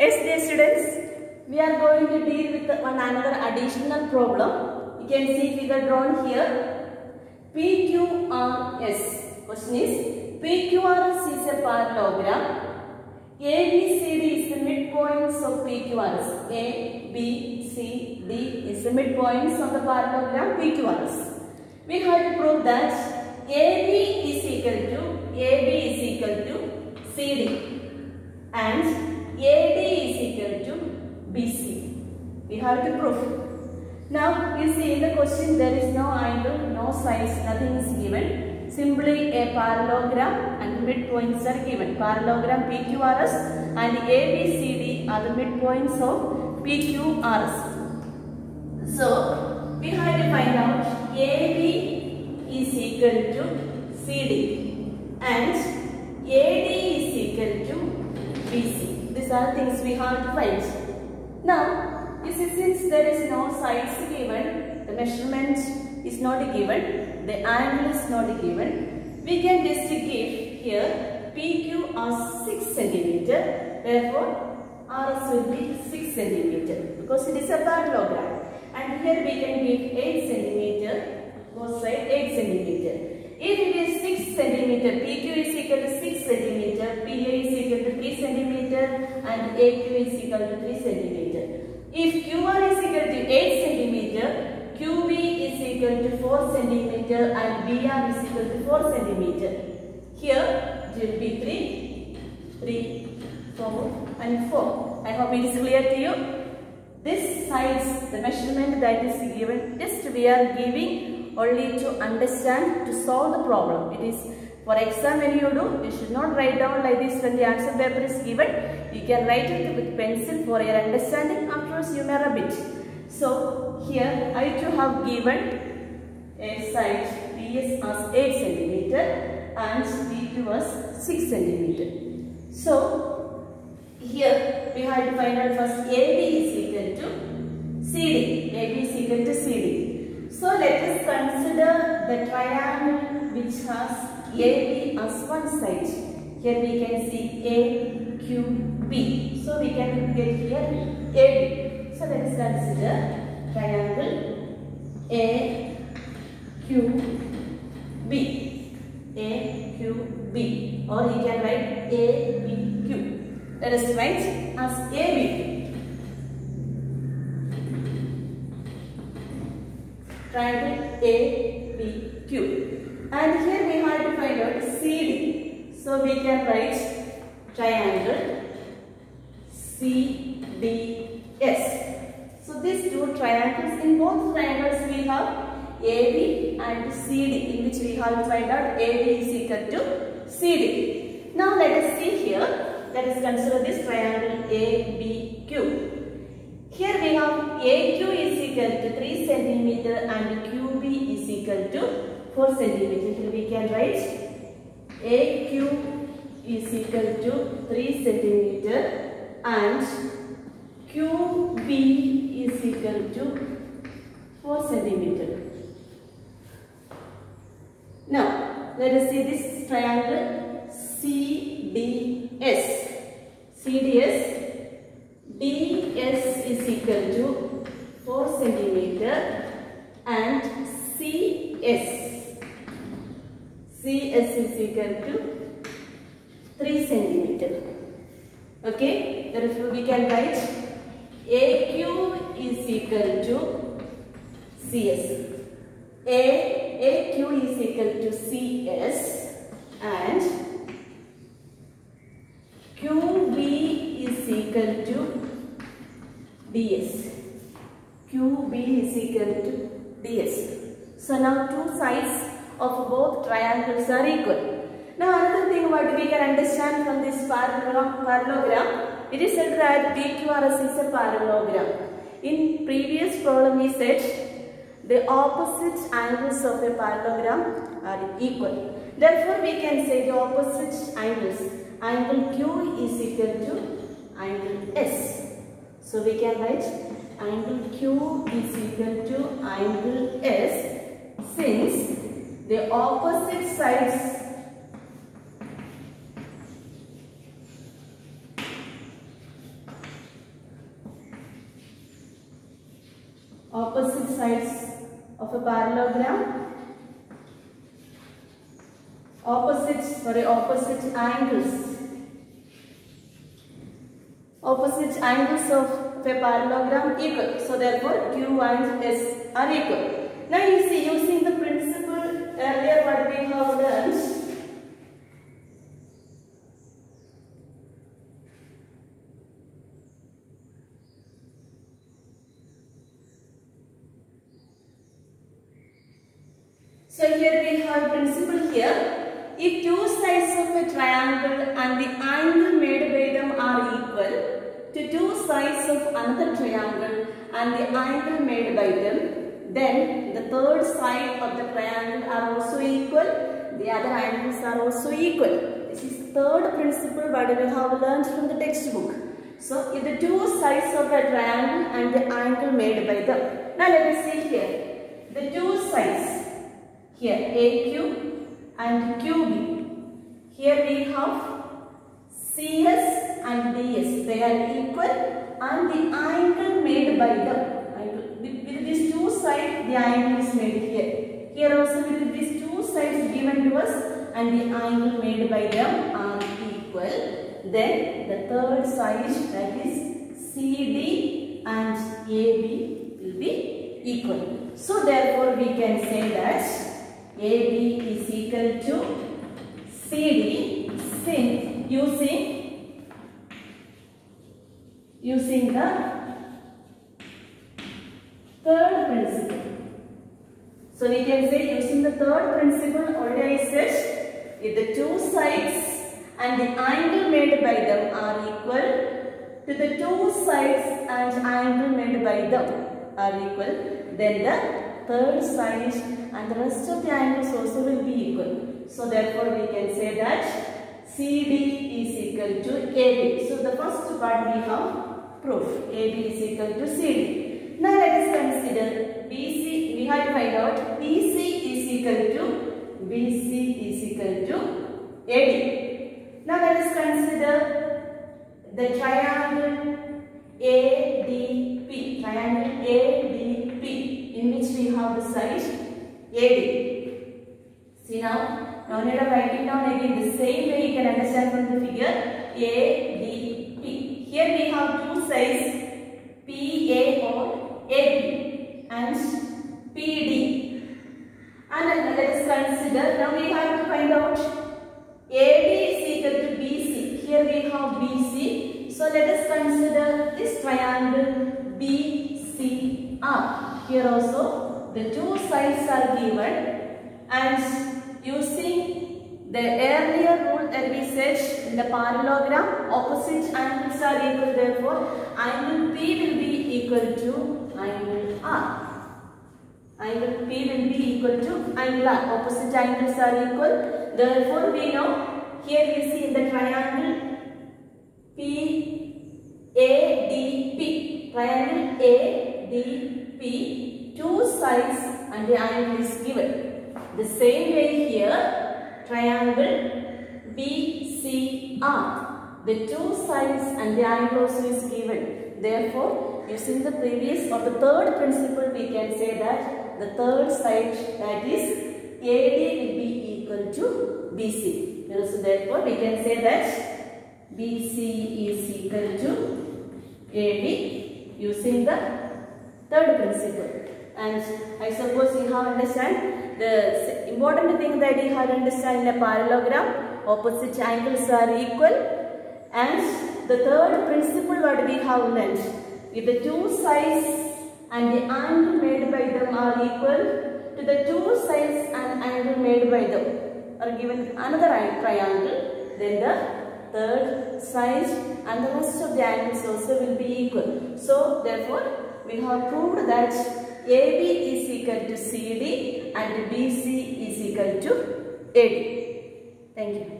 Yes, students, we are going to deal with one another additional problem. You can see figure drawn here. PQRS. Question is PQRS is a parallelogram. ABCD is the midpoints of PQRS. A, B, C, D is the midpoints of the parallelogram PQRS. We have to prove that AB is equal to AB is equal to CD and AD is equal to BC. We have to prove. Now you see in the question there is no angle, no size, nothing is given. Simply a parallelogram and midpoints are given. Parallelogram PQRS and ABCD are the midpoints of PQRS. So we have to find out AB is equal to CD and AD is equal to BC. These are things we have to find. Now, you see since there is no sides given, the measurement is not given, the angle is not given, we can just give here PQ as 6 centimeter. Therefore, RS will be 6 centimeter because it is a parallelogram. And here we can give 8 centimeter, both side 8 centimeter. If it is 6 centimeter, PQ is equal to 6 centimeter, PA is equal to 3 centimeter and AQ is equal to 3 centimeter. If QR is equal to 8 centimeter, QB is equal to 4 centimeter and BR is equal to 4 centimeter. Here it will be 3, 3, 4 and 4. I hope it is clear to you. This size, the measurement that is given, just we are giving only to understand, to solve the problem. It is for exam when you do, you should not write down like this when the answer paper is given. You can write it with pencil for your understanding. Afterwards, you may rub it. So, here I too have given side PS as 8 centimeter and B2 as 6 centimeter. So, here we have to find out first AB is equal to CD. AB is equal to CD. So let us consider the triangle which has AB as one side. Here we can see AQB. So we can get here AB. So let us consider triangle AQB. AQB. Or you can write ABQ. Let us write as A B. triangle ABQ. And here we have to find out CD. So we can write triangle CDS. So these two triangles, in both triangles we have AB and CD in which we have to find out AB is equal to CD. Now let us see here, let us consider this triangle ABQ. Here we have AQ is equal to 3 centimeter and QB is equal to 4 centimeter. Here we can write AQ is equal to 3 centimeter and QB is equal to 4 centimeter. Now, let us see this triangle CDS. CDS DS is equal to 4 centimeter and CS. CS is equal to 3 centimeter. Okay, therefore we can write AQ is equal to CS. A, AQ is equal to CS and QB is equal to ds. QB is equal to ds. So now two sides of both triangles are equal. Now another thing what we can understand from this parallelogram, it is said that PQRS is a parallelogram. In previous problem we said the opposite angles of a parallelogram are equal. Therefore we can say the opposite angles. Angle Q is equal to angle S. So we can write angle Q is equal to angle S since the opposite sides parallelogram opposite sorry opposite angles opposite angles of a parallelogram equal so therefore q and s are equal now you see using the principle earlier what we have learned So here we have principle here. If two sides of a triangle and the angle made by them are equal to two sides of another triangle and the angle made by them, then the third side of the triangle are also equal. The other angles are also equal. This is the third principle what we have learned from the textbook. So if the two sides of a triangle and the angle made by them. Now let us see here. The two sides here AQ and QB. Here we have CS and DS. They are equal and the angle made by them. With, with these two sides, the angle is made here. Here also with these two sides given to us and the angle made by them are equal. Then the third side that is CD and AB will be equal. So therefore we can say that AB is equal to CD since using using the third principle. So we can say using the third principle. Already I said if the two sides and the angle made by them are equal to the two sides and angle made by them are equal. Then the third side and the rest of the angles also will be equal. So therefore we can say that CD is equal to AB. So the first part we have proof. AB is equal to CD. Now let us consider BC. We have to find out BC is equal to BC is equal to AD. Now let us consider the triangle ADP. Triangle We have the side AD. See now, now us write it down again the same way you can understand from the figure ADP. Here we have two sides PA or AP and PD. And let us consider, now we have to find out AD is equal to BC. Here we have BC. So let us consider this triangle BCR. Here also the two sides are given and using the earlier rule that we said in the parallelogram opposite angles are equal therefore angle P will be equal to angle R. Angle P will be equal to angle R. Opposite angles are equal. Therefore, we know here we see in the triangle PADP. Triangle ADP. Sides and the angle is given. The same way here, triangle BCR. The two sides and the angle also is given. Therefore, using the previous or the third principle, we can say that the third side that is AD will be equal to BC. So therefore, we can say that BC is equal to AD using the third principle. And I suppose you have understand the important thing that you have understand in a parallelogram, opposite angles are equal. And the third principle what we have learned, if the two sides and the angle made by them are equal to the two sides and angle made by them are given another triangle, then the third side and the rest of the angles also will be equal. So therefore, we have proved that AB is equal to CD and BC is equal to AD. Thank you.